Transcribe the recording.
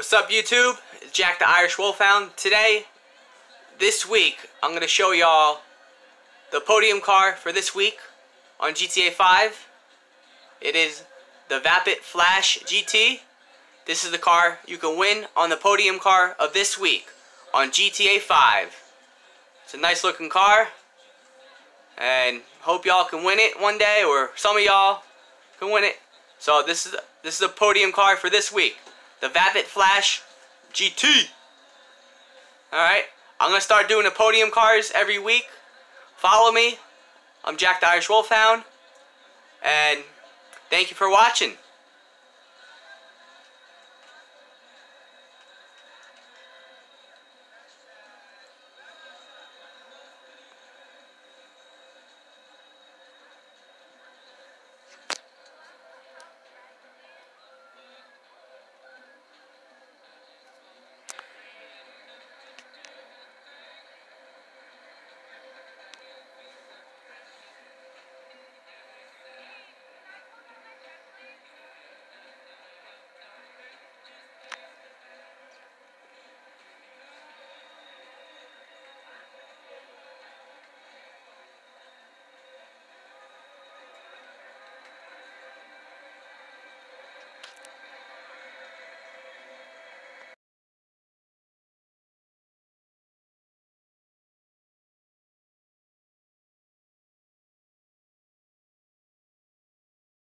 What's up YouTube? It's Jack the Irish Wolfhound. Today, this week, I'm going to show y'all the podium car for this week on GTA 5. It is the Vapid Flash GT. This is the car you can win on the podium car of this week on GTA 5. It's a nice looking car and hope y'all can win it one day or some of y'all can win it. So this is this is a podium car for this week. The Vapid Flash GT. Alright, I'm gonna start doing the podium cars every week. Follow me. I'm Jack the Irish Wolfhound. And thank you for watching.